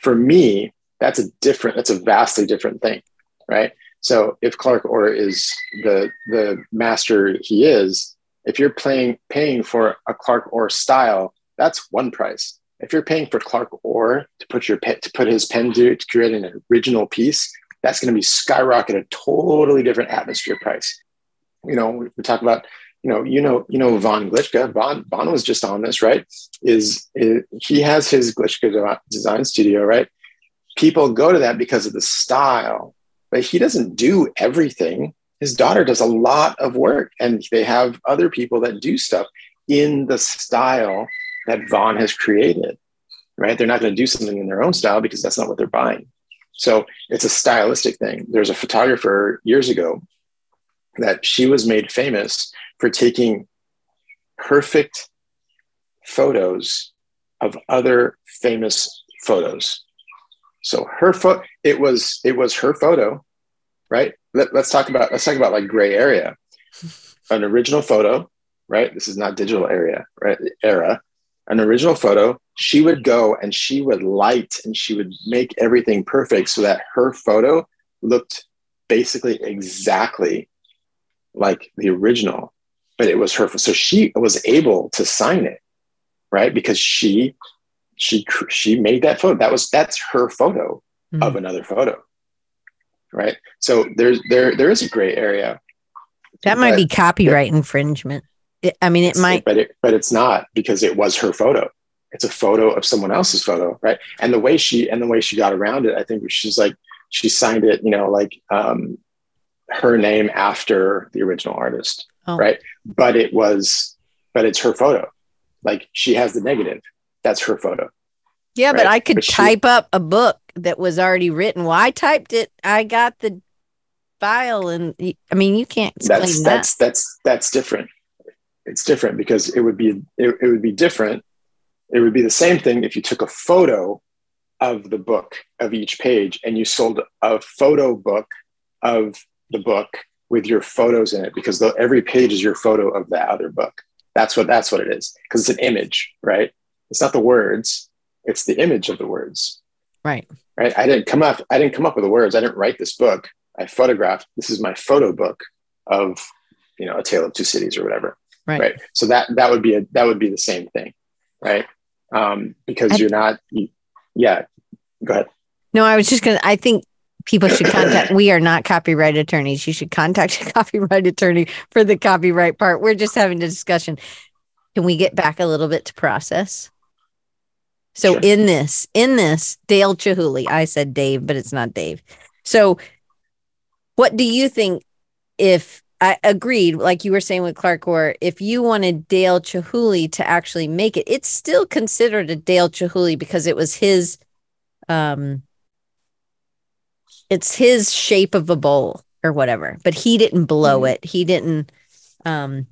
for me that's a different that's a vastly different thing right so if clark orr is the the master he is if you're playing paying for a clark orr style that's one price if you're paying for clark orr to put your to put his pen to, to create an original piece that's going to be skyrocket a totally different atmosphere price. You know, we, we talk about, you know, you know, you know, Von Glitchka. Von Von was just on this, right? Is, is he has his Glitchka design studio, right? People go to that because of the style, but he doesn't do everything. His daughter does a lot of work, and they have other people that do stuff in the style that Von has created, right? They're not going to do something in their own style because that's not what they're buying. So it's a stylistic thing. There's a photographer years ago that she was made famous for taking perfect photos of other famous photos. So her photo, it was it was her photo, right? Let, let's talk about let's talk about like gray area. An original photo, right? This is not digital area, right? Era. An original photo she would go and she would light and she would make everything perfect so that her photo looked basically exactly like the original but it was her so she was able to sign it right because she she she made that photo that was that's her photo Mhm. of another photo right so there's there there is a gray area That might be copyright infringement. It- I mean, it might. but it but it's not because it was her photo it's a photo of someone else's photo right and the way she and the way she got around it i think she's like she signed it you know like um her name after the original artist Oh. right but it was but it's her photo like she has the negative that's her photo Yeah, but? I could But she- type up a book that was already written. Well, I typed it. I got the file, and I mean, you can't that's that. that's that's that's different it's different because it would be it, it would be different. It would be the same thing if you took a photo of the book of each page and you sold a photo book of the book with your photos in it because the, every page is your photo of that other book. That's what that's what it is because it's an image right? It's not the words it's the image of the words. Right. right? I didn't come up i didn't come up with the words. I didn't write this book. I photographed this is my photo book of you know a tale of two cities or whatever Right. right so that that would be a that would be the same thing right um because you're not you, yeah go ahead No, I was just gonna. I think people should contact. we are not copyright attorneys. You should contact a copyright attorney for the copyright part. We're just having a discussion. Can we get back a little bit to process? So Sure. in this, in this, Dale Chihuly, I said Dave, but it's not Dave. So, what do you think? If I agreed, like you were saying with Clark Orr, if you wanted Dale Chihuly to actually make it, it's still considered a Dale Chihuly because it was his um it's his shape of a bowl or whatever. But he didn't blow Mhm. it. He didn't um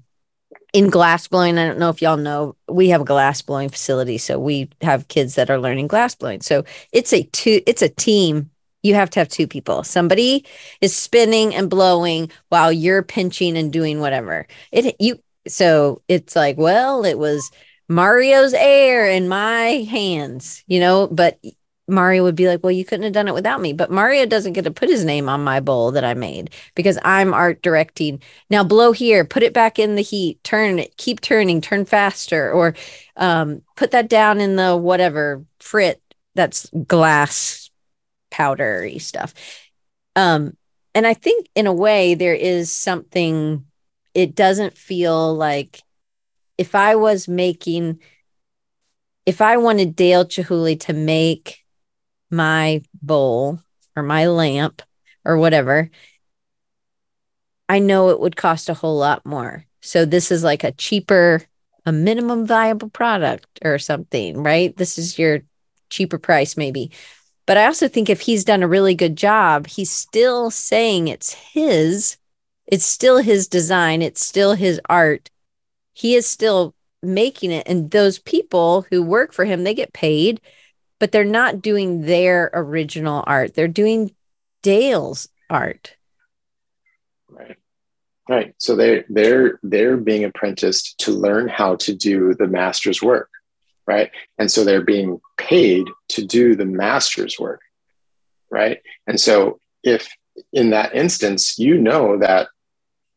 in glass blowing, I don't know if y'all know, we have a glass blowing facility. So we have kids that are learning glass blowing. So it's a two, it's a team. You have to have two people. Somebody is spinning and blowing while you're pinching and doing whatever. It you so it's like, well, it was Mario's air in my hands, you know, but Mario would be like, well, you couldn't have done it without me. But Mario doesn't get to put his name on my bowl that I made because I'm art directing. Now blow here, put it back in the heat, turn it, keep turning, turn faster, or um, put that down in the whatever frit that's glass powdery stuff. Um, and I think in a way there is something, it doesn't feel like if I was making, if I wanted Dale Chihuly to make my bowl or my lamp or whatever, I know it would cost a whole lot more. So this is like a cheaper, a minimum viable product or something, right? This is your cheaper price, maybe. But I also think if he's done a really good job, he's still saying it's his, it's still his design, it's still his art. He is still making it. And those people who work for him, they get paid, but they're not doing their original art. They're doing Dale's art. Right. Right. So they they're they're being apprenticed to learn how to do the master's work. Right. And so they're being paid to do the master's work. Right. And so if in that instance, you know that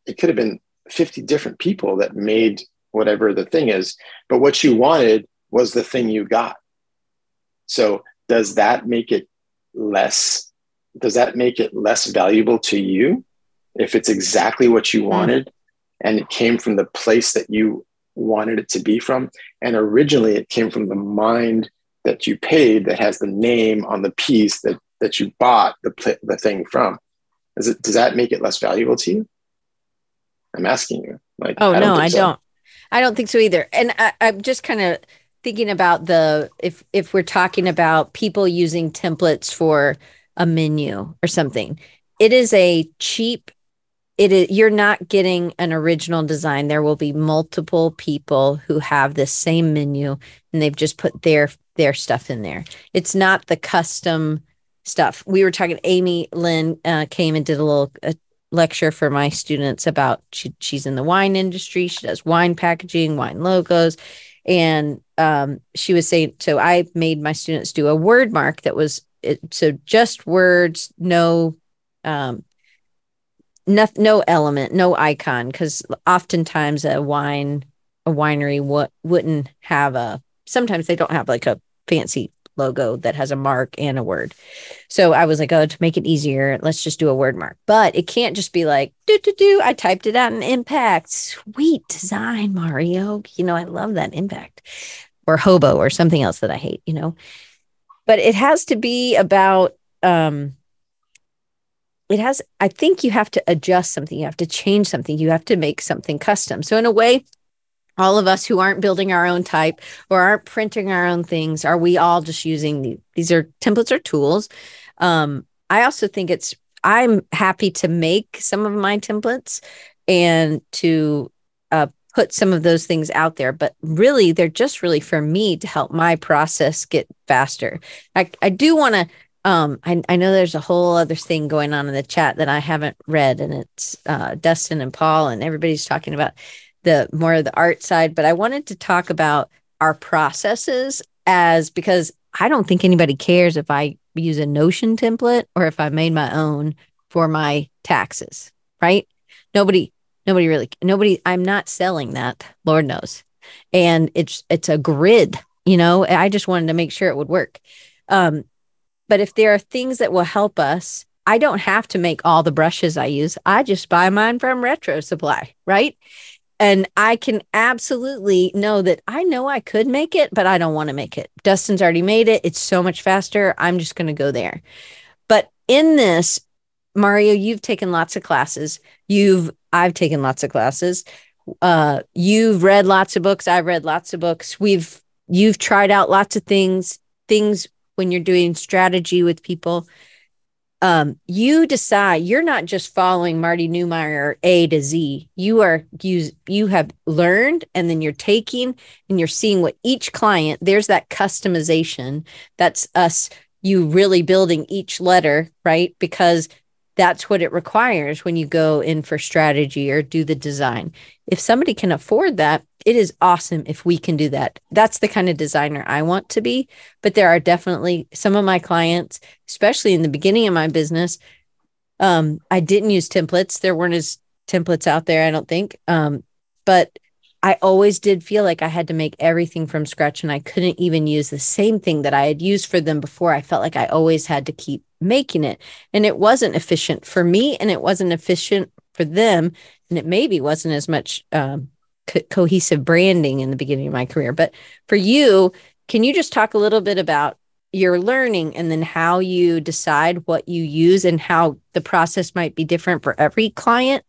it could have been 50 different people that made whatever the thing is, but what you wanted was the thing you got. So does that make it less does that make it less valuable to you if it's exactly what you mm-hmm. wanted and it came from the place that you wanted it to be from and originally it came from the mind that you paid that has the name on the piece that that you bought the the thing from does it does that make it less valuable to you i'm asking you like Oh I no, I so. don't. I don't think so either. And I, I'm just kind of thinking about the if if we're talking about people using templates for a menu or something, it is a cheap. It is you're not getting an original design. There will be multiple people who have this same menu and they've just put their their stuff in there. It's not the custom stuff. We were talking. Amy Lynn uh, came and did a little uh, lecture for my students about she, she's in the wine industry she does wine packaging wine logos and um, she was saying so i made my students do a word mark that was it, so just words no um no, no element no icon because oftentimes a wine a winery w- wouldn't have a sometimes they don't have like a fancy logo that has a mark and a word so I was like, oh, to make it easier, let's just do a word mark. But it can't just be like, do, do, do. I typed it out in impact. Sweet design, Mario. You know, I love that impact or hobo or something else that I hate, you know. But it has to be about, um, it has, I think you have to adjust something. You have to change something. You have to make something custom. So, in a way, all of us who aren't building our own type or aren't printing our own things are we all just using the, these are templates or tools um, i also think it's i'm happy to make some of my templates and to uh, put some of those things out there but really they're just really for me to help my process get faster i, I do want to um, I, I know there's a whole other thing going on in the chat that I haven't read, and it's uh, Dustin and Paul, and everybody's talking about the more of the art side, but I wanted to talk about our processes as because I don't think anybody cares if I use a Notion template or if I made my own for my taxes, right? Nobody, nobody really, nobody, I'm not selling that, Lord knows. And it's it's a grid, you know. I just wanted to make sure it would work. Um, but if there are things that will help us, I don't have to make all the brushes I use. I just buy mine from Retro Supply, right? and I can absolutely know that I know I could make it, but I don't want to make it. Dustin's already made it. It's so much faster. I'm just going to go there. But in this, Mario, you've taken lots of classes. You've I've taken lots of classes. Uh, you've read lots of books. I've read lots of books. We've you've tried out lots of things. Things when you're doing strategy with people. um, you decide you're not just following Marty Neumeier A to Z. You are you you have learned and then you're taking and you're seeing what each client, there's that customization. That's us you really building each letter, right? Because that's what it requires when you go in for strategy or do the design. If somebody can afford that, it is awesome if we can do that. That's the kind of designer I want to be. But there are definitely some of my clients, especially in the beginning of my business, um, I didn't use templates. There weren't as templates out there, I don't think. Um, but I always did feel like I had to make everything from scratch and I couldn't even use the same thing that I had used for them before. I felt like I always had to keep making it. And it wasn't efficient for me and it wasn't efficient for them. And it maybe wasn't as much um, co- cohesive branding in the beginning of my career. But for you, can you just talk a little bit about your learning and then how you decide what you use and how the process might be different for every client?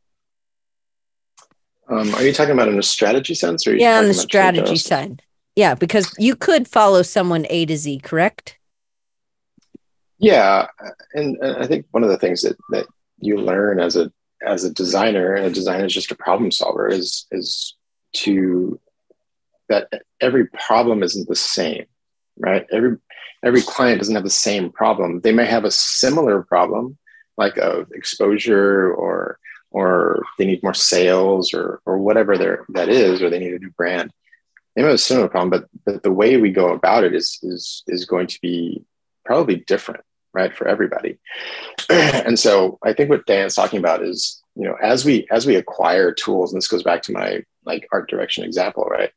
Um, are you talking about in a strategy sense or yeah, in the strategy side? Yeah, because you could follow someone A to Z, correct? Yeah, and, and I think one of the things that that you learn as a as a designer, and a designer is just a problem solver, is is to that every problem isn't the same, right? Every every client doesn't have the same problem. They may have a similar problem, like of exposure or or they need more sales or or whatever there that is, or they need a new brand. They may have a similar problem, but but the way we go about it is is is going to be probably different right for everybody. And so i think what dan's talking about is you know as we as we acquire tools and this goes back to my like art direction example right?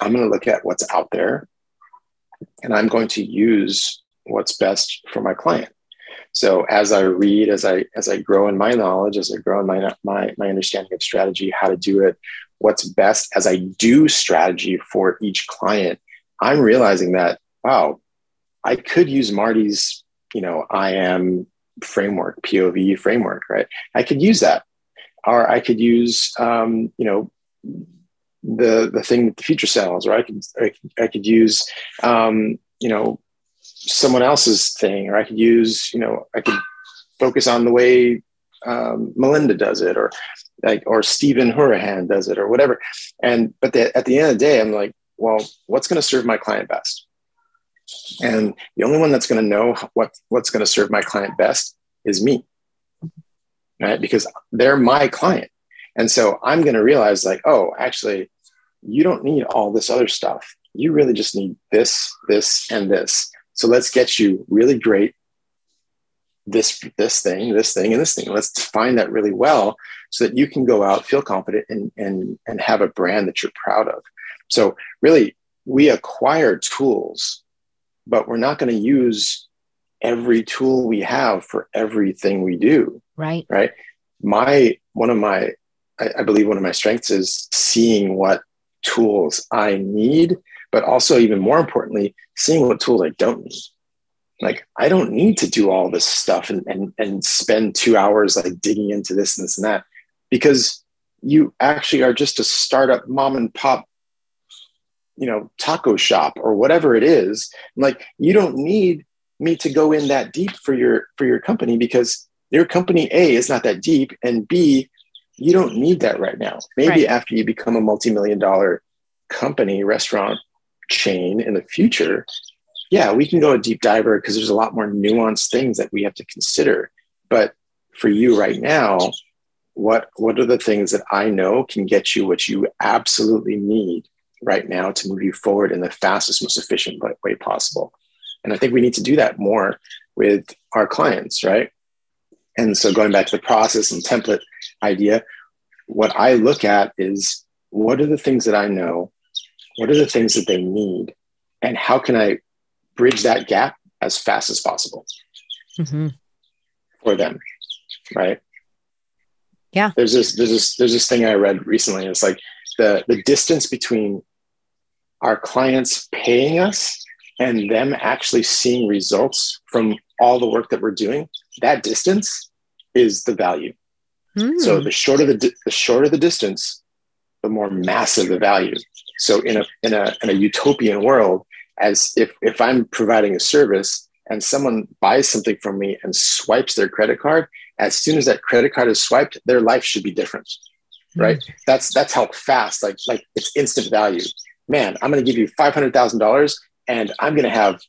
I'm going to look at what's out there and i'm going to use what's best for my client. So as i read as i as i grow in my knowledge as i grow in my my, my understanding of strategy how to do it what's best as i do strategy for each client i'm realizing that wow I could use Marty's, you know, I am framework, POV framework, right? I could use that, or I could use, um, you know, the the thing that the future sells, or I could I, I could use, um, you know, someone else's thing, or I could use, you know, I could focus on the way um, Melinda does it, or like, or Stephen Houraghan does it, or whatever. And but the, at the end of the day, I'm like, well, what's going to serve my client best? And the only one that's going to know what, what's going to serve my client best is me, right? Because they're my client. And so I'm going to realize, like, oh, actually, you don't need all this other stuff. You really just need this, this, and this. So let's get you really great this this thing, this thing, and this thing. Let's define that really well so that you can go out, feel confident, and and and have a brand that you're proud of. So really, we acquire tools but we're not going to use every tool we have for everything we do. Right. Right. My, one of my, I, I believe one of my strengths is seeing what tools I need, but also even more importantly, seeing what tools I don't need. Like I don't need to do all this stuff and, and, and spend two hours like digging into this and this and that because you actually are just a startup mom and pop you know taco shop or whatever it is like you don't need me to go in that deep for your for your company because your company a is not that deep and b you don't need that right now. Maybe right. after you become a multi-million dollar company restaurant chain in the future yeah we can go a deep diver because there's a lot more nuanced things that we have to consider. But for you right now what what are the things that i know can get you what you absolutely need right now to move you forward in the fastest, most efficient way possible. And I think we need to do that more with our clients, right? And so going back to the process and template idea, what I look at is what are the things that I know? What are the things that they need? And how can I bridge that gap as fast as possible mm-hmm. for them? Right. Yeah. There's this, there's this, there's this thing I read recently. It's like the, the distance between our clients paying us and them actually seeing results from all the work that we're doing, that distance is the value. Mm. So the shorter the, the shorter the distance, the more massive the value. So in a in a in a utopian world, as if if I'm providing a service and someone buys something from me and swipes their credit card, as soon as that credit card is swiped, their life should be different. Mm-hmm. Right. That's that's how fast, like, like it's instant value. Man, I'm gonna give you five hundred thousand dollars and I'm gonna have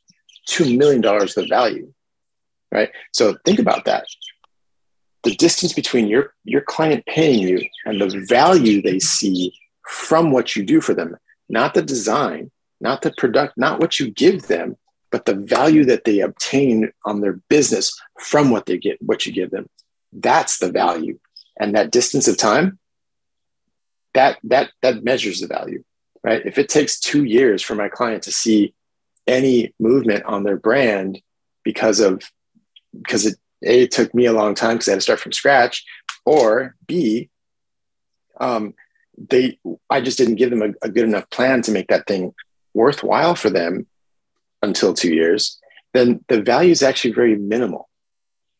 two million dollars of value. Right. So think about that. The distance between your your client paying you and the value they see from what you do for them, not the design, not the product, not what you give them, but the value that they obtain on their business from what they get, what you give them. That's the value. And that distance of time, that that that measures the value, right? If it takes two years for my client to see any movement on their brand because of because it a it took me a long time because I had to start from scratch, or B, um, they I just didn't give them a, a good enough plan to make that thing worthwhile for them until two years, then the value is actually very minimal,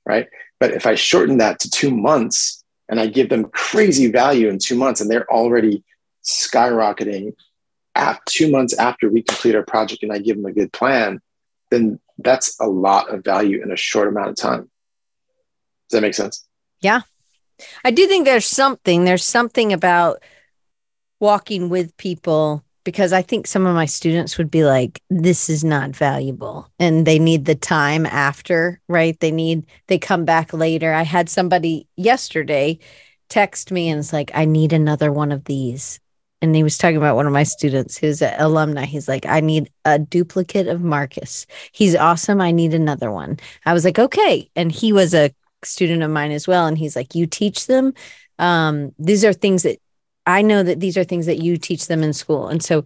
right? But if I shorten that to two months and I give them crazy value in two months and they're already skyrocketing two months after we complete our project and I give them a good plan, then that's a lot of value in a short amount of time. Does that make sense? Yeah. I do think there's something, there's something about walking with people because I think some of my students would be like, this is not valuable. And they need the time after, right? They need, they come back later. I had somebody yesterday text me and it's like, I need another one of these. And he was talking about one of my students who's an alumni. He's like, I need a duplicate of Marcus. He's awesome. I need another one. I was like, okay. And he was a student of mine as well. And he's like, you teach them. Um, these are things that I know that these are things that you teach them in school. And so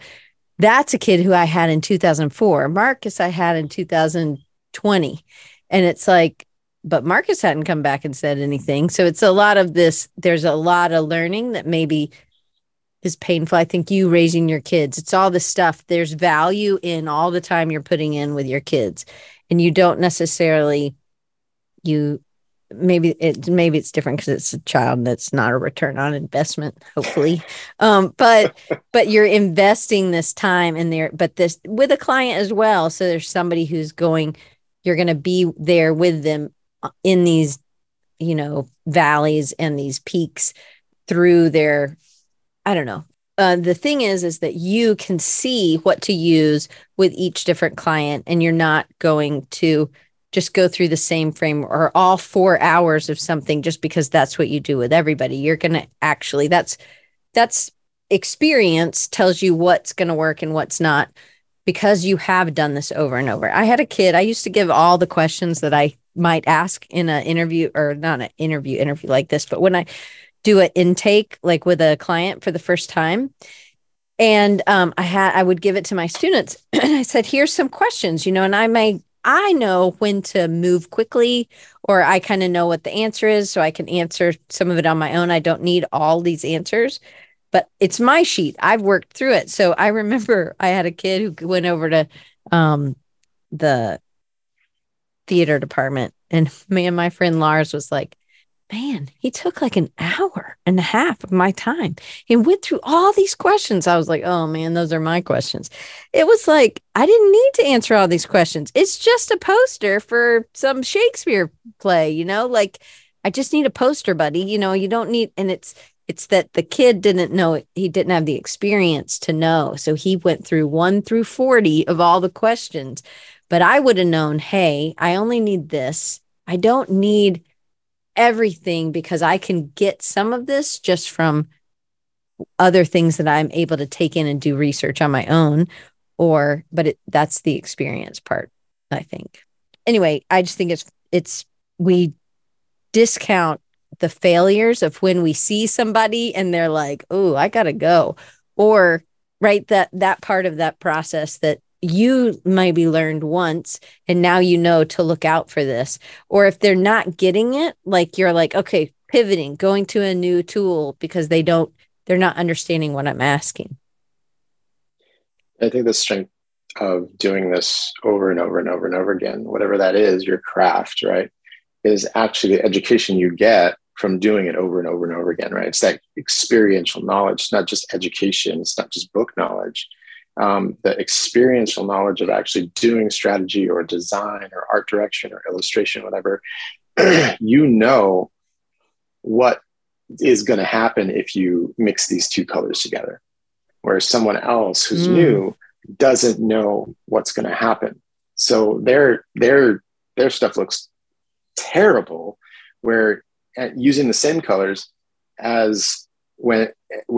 that's a kid who I had in 2004. Marcus, I had in 2020. And it's like, but Marcus hadn't come back and said anything. So it's a lot of this, there's a lot of learning that maybe is painful. I think you raising your kids, it's all the stuff. There's value in all the time you're putting in with your kids. And you don't necessarily, you maybe it maybe it's different because it's a child that's not a return on investment hopefully um but but you're investing this time in there but this with a client as well so there's somebody who's going you're going to be there with them uh, in these you know valleys and these peaks through their i don't know uh, the thing is is that you can see what to use with each different client and you're not going to just go through the same frame or all four hours of something just because that's what you do with everybody. You're going to actually, that's, that's experience tells you what's going to work and what's not because you have done this over and over. I had a kid, I used to give all the questions that I might ask in an interview or not an interview, interview like this, but when I do an intake, like with a client for the first time, and um, I had I would give it to my students, and I said, "Here's some questions," you know, and I may I know when to move quickly or I kind of know what the answer is. So I can answer some of it on my own. I don't need all these answers, but it's my sheet. I've worked through it. So I remember I had a kid who went over to um, the theater department and me and my friend Lars was like, man, he took like an hour and a half of my time. He went through all these questions. I was like, oh man, those are my questions. It was like, I didn't need to answer all these questions. It's just a poster for some Shakespeare play, you know, like I just need a poster, buddy. You know, you don't need, and it's, it's that the kid didn't know he didn't have the experience to know. So he went through one through 40 of all the questions. But I would have known, hey, I only need this. I don't need everything because I can get some of this just from other things that I'm able to take in and do research on my own or but it, that's the experience part I think. Anyway, I just think it's it's we discount the failures of when we see somebody and they're like, "Oh, I got to go." Or right that that part of that process that you maybe learned once and now you know to look out for this. Or if they're not getting it like you're like okay pivoting going to a new tool because they don't they're not understanding what i'm asking. I think the strength of doing this over and over and over and over again whatever that is your craft right is actually the education you get from doing it over and over and over again right? It's that experiential knowledge it's not just education it's not just book knowledge um, the experiential knowledge of actually doing strategy or design or art direction or illustration, whatever, you know what is going to happen if you mix these two colors together. Whereas someone else who's mm. new doesn't know what's going to happen. So their their their stuff looks terrible. Where uh, using the same colors as when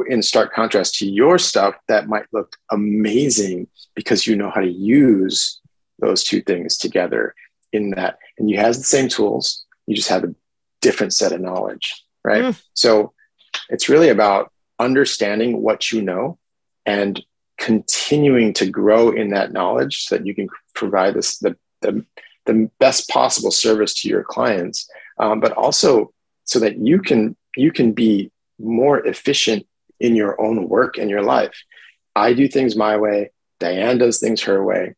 in stark contrast to your stuff that might look amazing because you know how to use those two things together in that and you have the same tools you just have a different set of knowledge right mm. so it's really about understanding what you know and continuing to grow in that knowledge so that you can provide this the, the, the best possible service to your clients um, but also so that you can you can be more efficient in your own work and your life. I do things my way. Diane does things her way.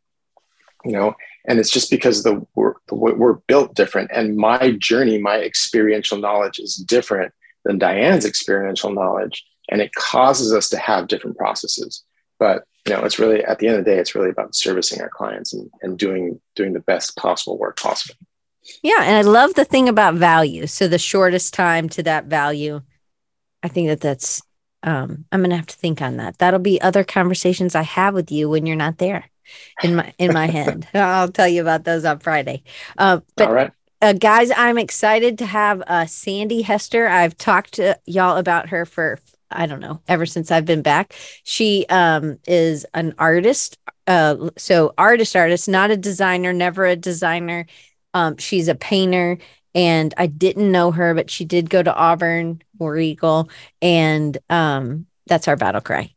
You know, and it's just because the we're, we're built different, and my journey, my experiential knowledge is different than Diane's experiential knowledge, and it causes us to have different processes. But you know, it's really at the end of the day, it's really about servicing our clients and, and doing doing the best possible work possible. Yeah, and I love the thing about value. So the shortest time to that value I think that that's um, I'm gonna have to think on that. That'll be other conversations I have with you when you're not there in my in my head. I'll tell you about those on Friday. Uh, but All right. Uh, guys, I'm excited to have uh, Sandy Hester. I've talked to y'all about her for I don't know ever since I've been back. She um, is an artist, uh, so artist, artist, not a designer, never a designer. Um, she's a painter and I didn't know her, but she did go to Auburn War Eagle, and um, that's our battle cry.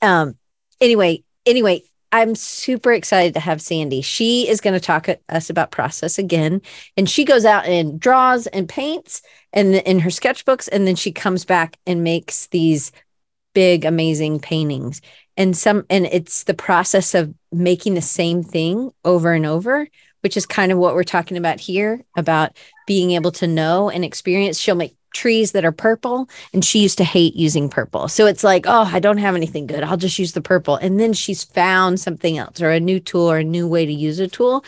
Um, anyway, anyway, I'm super excited to have Sandy. She is going to talk to us about process again, and she goes out and draws and paints, and in her sketchbooks, and then she comes back and makes these big, amazing paintings. And some, and it's the process of making the same thing over and over which is kind of what we're talking about here about being able to know and experience. She'll make trees that are purple and she used to hate using purple. So it's like, oh, I don't have anything good. I'll just use the purple. And then she's found something else or a new tool or a new way to use a tool.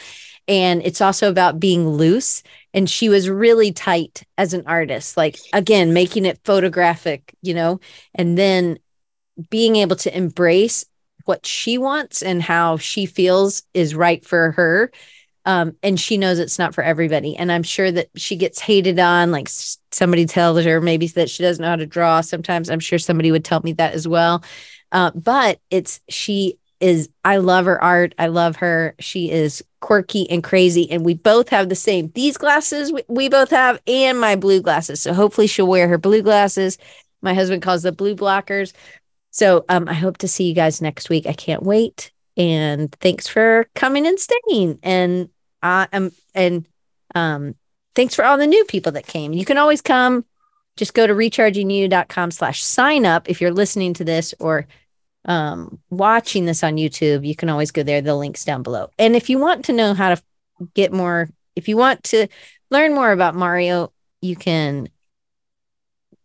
And it's also about being loose. And she was really tight as an artist, like again, making it photographic, you know, and then being able to embrace what she wants and how she feels is right for her um, and she knows it's not for everybody. And I'm sure that she gets hated on, like somebody tells her maybe that she doesn't know how to draw. Sometimes I'm sure somebody would tell me that as well. Uh, but it's she is, I love her art. I love her. She is quirky and crazy. And we both have the same, these glasses we, we both have, and my blue glasses. So hopefully she'll wear her blue glasses. My husband calls the blue blockers. So um, I hope to see you guys next week. I can't wait. And thanks for coming and staying. And I am and um, thanks for all the new people that came. You can always come. Just go to rechargingyou.com slash sign up if you're listening to this or um, watching this on YouTube. You can always go there. The link's down below. And if you want to know how to get more, if you want to learn more about Mario, you can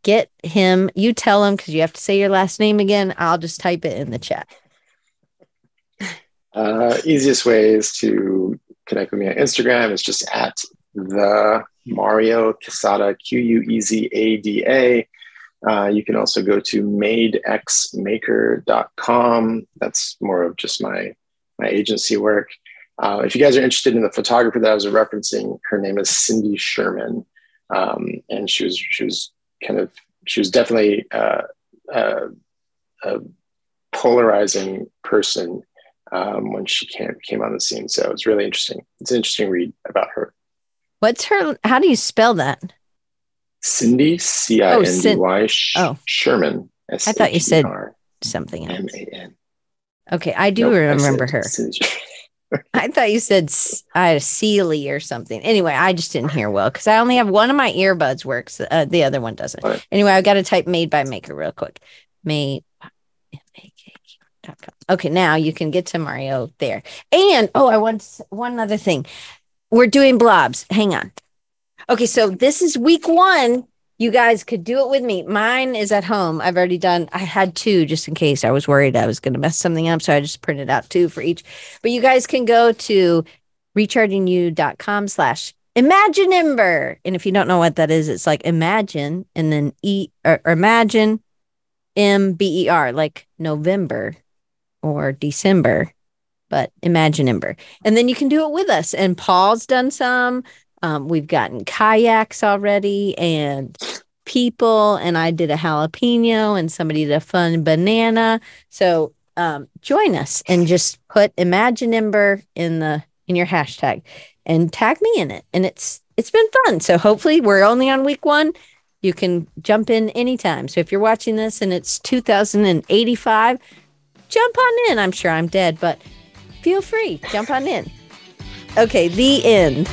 get him. You tell him because you have to say your last name again. I'll just type it in the chat. Uh, easiest way is to connect with me on Instagram. It's just at the Mario Quezada, Q U E Z A D A. Uh, you can also go to madexmaker.com. That's more of just my, my agency work. Uh, if you guys are interested in the photographer that I was referencing, her name is Cindy Sherman. Um, and she was, she was kind of, she was definitely uh, uh a polarizing person um, when she came, came on the scene. So it's really interesting. It's an interesting read about her. What's her? How do you spell that? Cindy C I N D Y oh. Sherman. I thought you said something else. M-A-N. Okay, I do nope, remember I her. I thought you said I had Sealy or something. Anyway, I just didn't hear well because I only have one of my earbuds works. Uh, the other one doesn't. Right. Anyway, I've got to type made by maker real quick. Made Okay, now you can get to Mario there. And oh, I want one other thing. We're doing blobs. Hang on. Okay, so this is week one. you guys could do it with me. Mine is at home. I've already done, I had two just in case I was worried I was going to mess something up. So I just printed out two for each. But you guys can go to rechargingyou.com slash Imaginember. And if you don't know what that is, it's like imagine and then E or, or imagine M B E R, like November or December, but Imaginember. And then you can do it with us. And Paul's done some. Um, we've gotten kayaks already and people, and I did a jalapeno, and somebody did a fun banana. So um, join us and just put Imaginember in the in your hashtag and tag me in it. And it's it's been fun. So hopefully we're only on week one. You can jump in anytime. So if you're watching this and it's 2085, jump on in. I'm sure I'm dead, but feel free. Jump on in. Okay, the end.